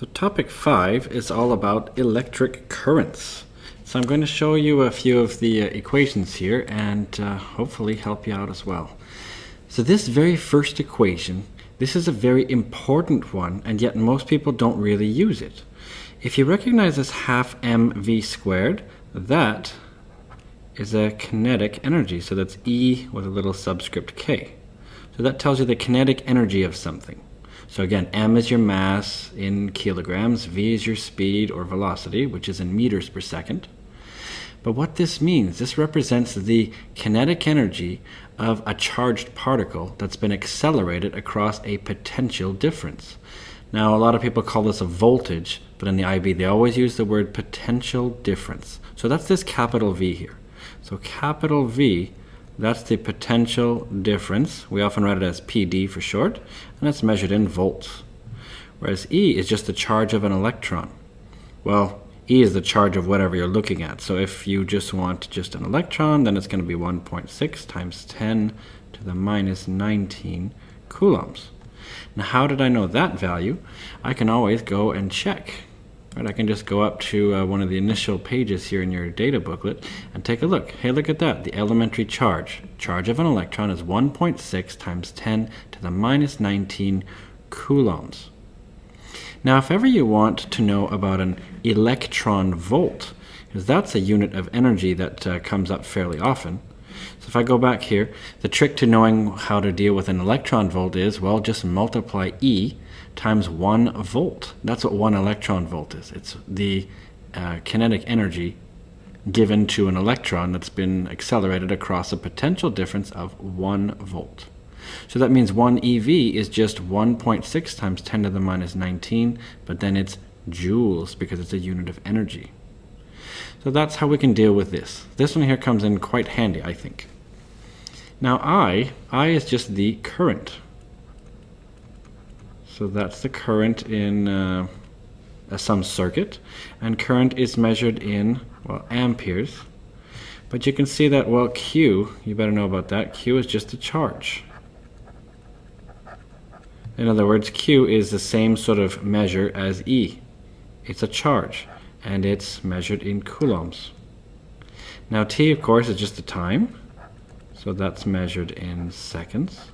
So topic five is all about electric currents. So I'm going to show you a few of the uh, equations here and uh, hopefully help you out as well. So this very first equation, this is a very important one and yet most people don't really use it. If you recognize this half mv squared, that is a kinetic energy. So that's E with a little subscript k. So that tells you the kinetic energy of something. So again, m is your mass in kilograms, v is your speed or velocity, which is in meters per second. But what this means, this represents the kinetic energy of a charged particle that's been accelerated across a potential difference. Now, a lot of people call this a voltage, but in the IB they always use the word potential difference. So that's this capital V here. So capital V that's the potential difference. We often write it as PD for short, and that's measured in volts. Whereas E is just the charge of an electron. Well, E is the charge of whatever you're looking at. So if you just want just an electron, then it's going to be 1.6 times 10 to the minus 19 coulombs. Now how did I know that value? I can always go and check. Right, I can just go up to uh, one of the initial pages here in your data booklet and take a look. Hey, look at that. The elementary charge. Charge of an electron is 1.6 times 10 to the minus 19 coulombs. Now, if ever you want to know about an electron volt, because that's a unit of energy that uh, comes up fairly often. So if I go back here, the trick to knowing how to deal with an electron volt is, well, just multiply E times one volt. That's what one electron volt is. It's the uh, kinetic energy given to an electron that's been accelerated across a potential difference of one volt. So that means 1 EV is just 1.6 times 10 to the minus 19, but then it's joules because it's a unit of energy. So that's how we can deal with this. This one here comes in quite handy, I think. Now I, I is just the current. So that's the current in uh, some circuit. And current is measured in, well, amperes. But you can see that, well, Q, you better know about that. Q is just a charge. In other words, Q is the same sort of measure as E. It's a charge, and it's measured in coulombs. Now T, of course, is just the time. So that's measured in seconds.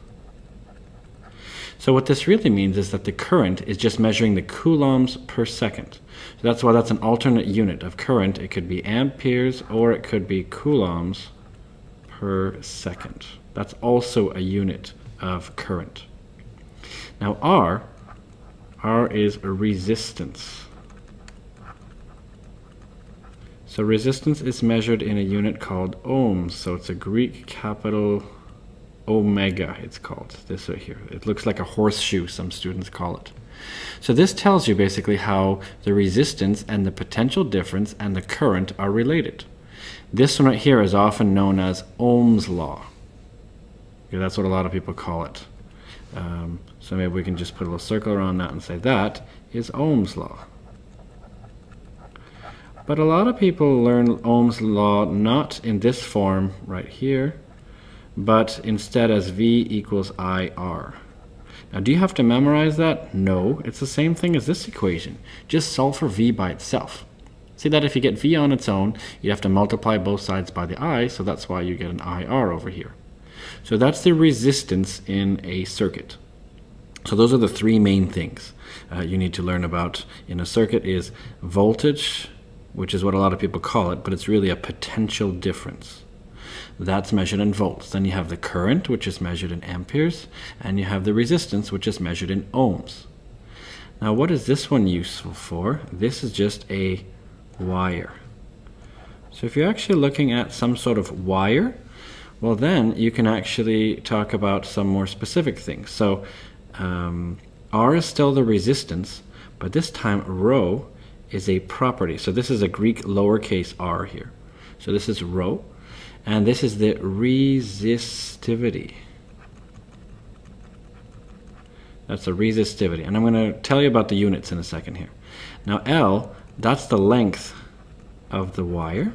So what this really means is that the current is just measuring the coulombs per second. So that's why that's an alternate unit of current. It could be amperes or it could be coulombs per second. That's also a unit of current. Now R, R is a resistance. So resistance is measured in a unit called ohms. So it's a Greek capital omega it's called. This right here. It looks like a horseshoe some students call it. So this tells you basically how the resistance and the potential difference and the current are related. This one right here is often known as Ohm's law. That's what a lot of people call it. Um, so maybe we can just put a little circle around that and say that is Ohm's law. But a lot of people learn Ohm's law not in this form right here but instead as V equals IR. Now do you have to memorize that? No, it's the same thing as this equation. Just solve for V by itself. See that if you get V on its own, you have to multiply both sides by the I, so that's why you get an IR over here. So that's the resistance in a circuit. So those are the three main things uh, you need to learn about in a circuit is voltage, which is what a lot of people call it, but it's really a potential difference. That's measured in volts. Then you have the current, which is measured in amperes, and you have the resistance, which is measured in ohms. Now, what is this one useful for? This is just a wire. So if you're actually looking at some sort of wire, well then you can actually talk about some more specific things. So um, R is still the resistance, but this time rho is a property. So this is a Greek lowercase r here. So this is rho. And this is the resistivity. That's the resistivity. And I'm going to tell you about the units in a second here. Now L, that's the length of the wire.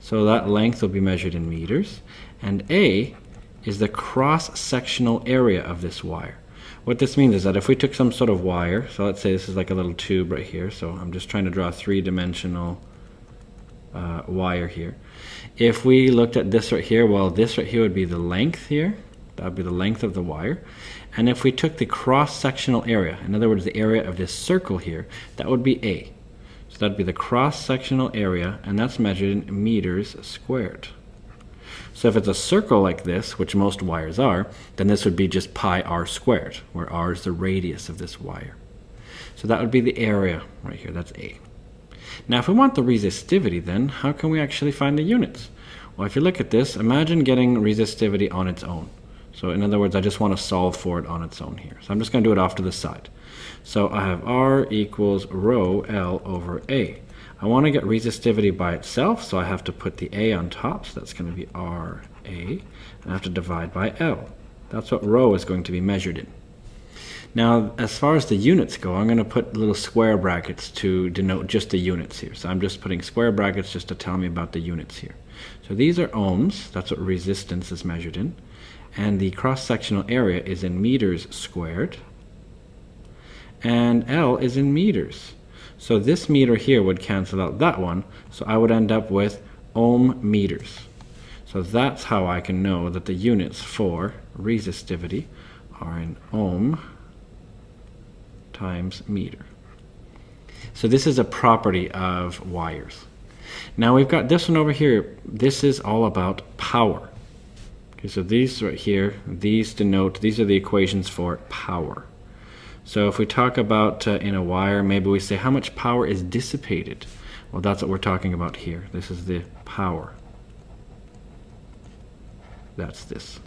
So that length will be measured in meters. And A is the cross-sectional area of this wire. what this means is that if we took some sort of wire, so let's say this is like a little tube right here, so I'm just trying to draw a three-dimensional uh, wire here. If we looked at this right here, well, this right here would be the length here. That would be the length of the wire. And if we took the cross-sectional area, in other words, the area of this circle here, that would be A. So that'd be the cross-sectional area, and that's measured in meters squared. So if it's a circle like this, which most wires are, then this would be just pi r squared, where r is the radius of this wire. So that would be the area right here, that's A. Now if we want the resistivity then, how can we actually find the units? Well, if you look at this, imagine getting resistivity on its own. So in other words, I just want to solve for it on its own here. So I'm just going to do it off to the side. So I have R equals rho L over A. I want to get resistivity by itself, so I have to put the A on top, so that's going to be RA, and I have to divide by L. That's what rho is going to be measured in. Now, as far as the units go, I'm going to put little square brackets to denote just the units here. So I'm just putting square brackets just to tell me about the units here. So these are ohms, that's what resistance is measured in. And the cross-sectional area is in meters squared. And L is in meters. So this meter here would cancel out that one, so I would end up with ohm meters. So that's how I can know that the units for resistivity are in ohm times meter. So this is a property of wires. Now we've got this one over here. This is all about power. Okay, so these right here, these denote, these are the equations for power. So if we talk about uh, in a wire, maybe we say how much power is dissipated. Well, that's what we're talking about here. This is the power. That's this.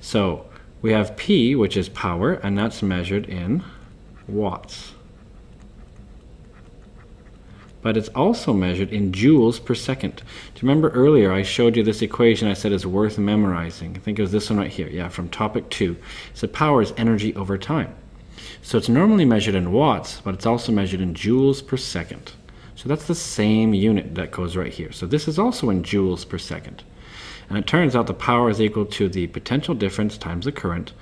So we have P, which is power, and that's measured in watts. But it's also measured in joules per second. Do you remember earlier I showed you this equation I said is worth memorizing? I think it was this one right here. Yeah, from topic two. So power is energy over time. So it's normally measured in watts, but it's also measured in joules per second. So that's the same unit that goes right here. So this is also in joules per second. And it turns out the power is equal to the potential difference times the current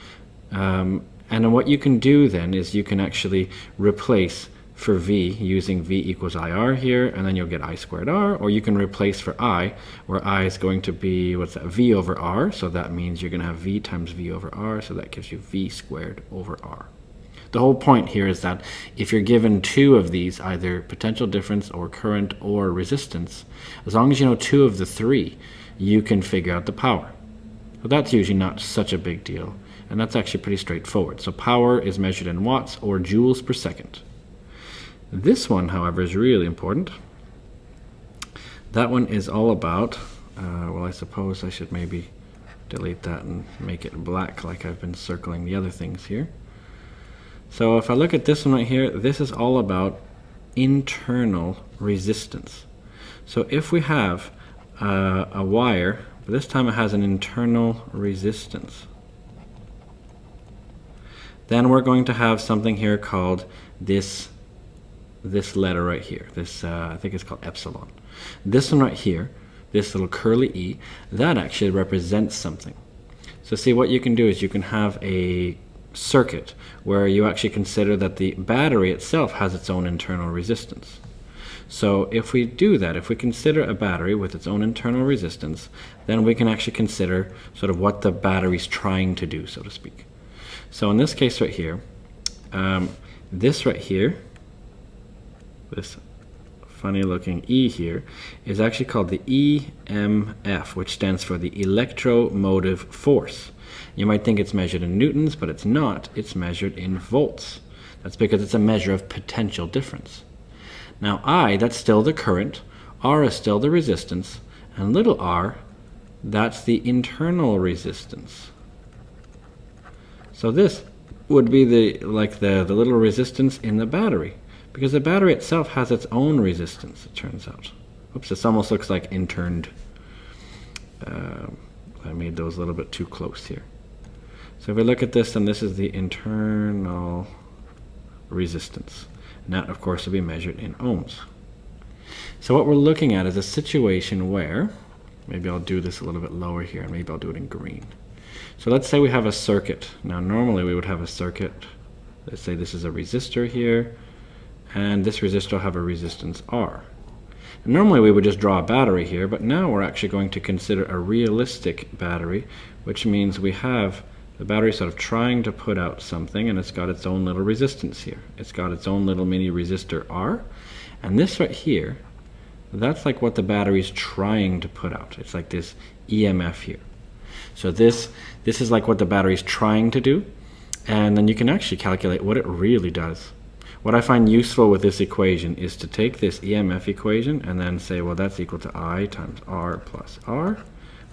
um, and then what you can do then is you can actually replace for V using V equals IR here, and then you'll get I squared R, or you can replace for I, where I is going to be, what's that, V over R, so that means you're going to have V times V over R, so that gives you V squared over R. The whole point here is that if you're given two of these, either potential difference or current or resistance, as long as you know two of the three, you can figure out the power. So that's usually not such a big deal and that's actually pretty straightforward. So power is measured in watts or joules per second. This one, however, is really important. That one is all about, uh, well, I suppose I should maybe delete that and make it black like I've been circling the other things here. So if I look at this one right here, this is all about internal resistance. So if we have uh, a wire, but this time it has an internal resistance then we're going to have something here called this this letter right here. This uh, I think it's called epsilon. This one right here, this little curly e, that actually represents something. So see what you can do is you can have a circuit where you actually consider that the battery itself has its own internal resistance. So if we do that, if we consider a battery with its own internal resistance, then we can actually consider sort of what the battery's trying to do, so to speak. So in this case right here, um, this right here, this funny looking E here, is actually called the EMF, which stands for the electromotive force. You might think it's measured in newtons, but it's not. It's measured in volts. That's because it's a measure of potential difference. Now I, that's still the current, R is still the resistance, and little r, that's the internal resistance. So this would be the like the, the little resistance in the battery because the battery itself has its own resistance, it turns out. Oops, this almost looks like interned. Uh, I made those a little bit too close here. So if we look at this, then this is the internal resistance. That, of course, will be measured in ohms. So what we're looking at is a situation where, maybe I'll do this a little bit lower here, and maybe I'll do it in green. So let's say we have a circuit. Now normally we would have a circuit, let's say this is a resistor here, and this resistor will have a resistance R. Normally we would just draw a battery here, but now we're actually going to consider a realistic battery, which means we have the battery sort of trying to put out something and it's got its own little resistance here. It's got its own little mini resistor R, and this right here, that's like what the battery's trying to put out. It's like this EMF here. So this, this is like what the battery's trying to do, and then you can actually calculate what it really does. What I find useful with this equation is to take this EMF equation and then say, well, that's equal to I times R plus R.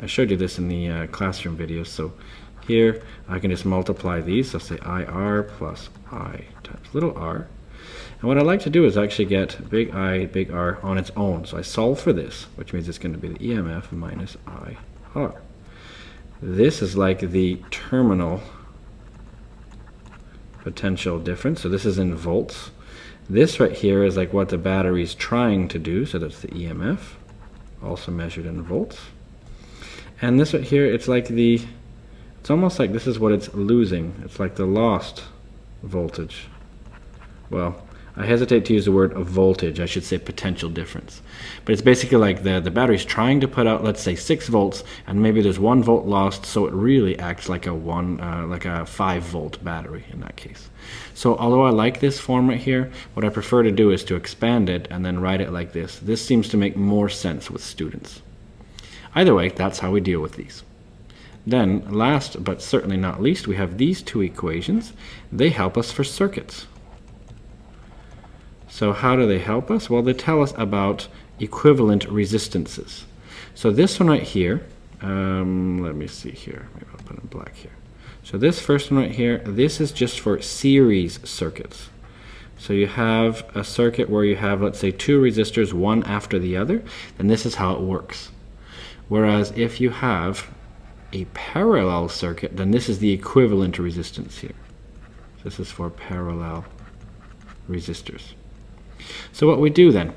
I showed you this in the uh, classroom video, so here I can just multiply these. So say IR plus I times little r. And what I like to do is actually get big I, big R on its own. So I solve for this, which means it's going to be the EMF minus IR. This is like the terminal potential difference. So this is in volts. This right here is like what the battery is trying to do. So that's the EMF, also measured in volts. And this right here, it's like the, it's almost like this is what it's losing. It's like the lost voltage. Well, I hesitate to use the word voltage, I should say potential difference. But it's basically like the, the battery's trying to put out, let's say, 6 volts, and maybe there's 1 volt lost, so it really acts like a one uh, like a 5 volt battery in that case. So although I like this form right here, what I prefer to do is to expand it and then write it like this. This seems to make more sense with students. Either way, that's how we deal with these. Then, last but certainly not least, we have these two equations. They help us for circuits. So how do they help us? Well, they tell us about equivalent resistances. So this one right here, um, let me see here. Maybe I'll put in black here. So this first one right here, this is just for series circuits. So you have a circuit where you have, let's say, two resistors, one after the other, and this is how it works. Whereas if you have a parallel circuit, then this is the equivalent resistance here. This is for parallel resistors. So what we do then,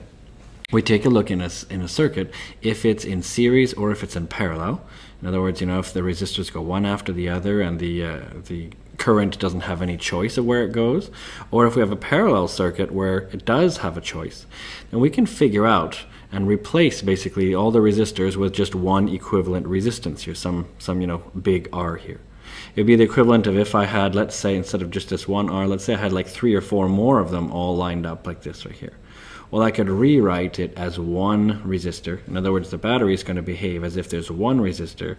we take a look in a, in a circuit if it's in series or if it's in parallel. In other words, you know, if the resistors go one after the other and the, uh, the current doesn't have any choice of where it goes, or if we have a parallel circuit where it does have a choice, then we can figure out and replace basically all the resistors with just one equivalent resistance here, some, some you know, big R here. It would be the equivalent of if I had, let's say, instead of just this one R, let's say I had like three or four more of them all lined up like this right here. Well, I could rewrite it as one resistor. In other words, the battery is going to behave as if there's one resistor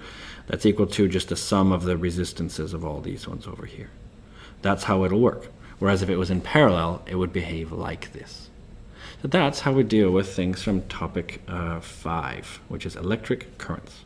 that's equal to just the sum of the resistances of all these ones over here. That's how it'll work. Whereas if it was in parallel, it would behave like this. So that's how we deal with things from topic uh, 5, which is electric currents.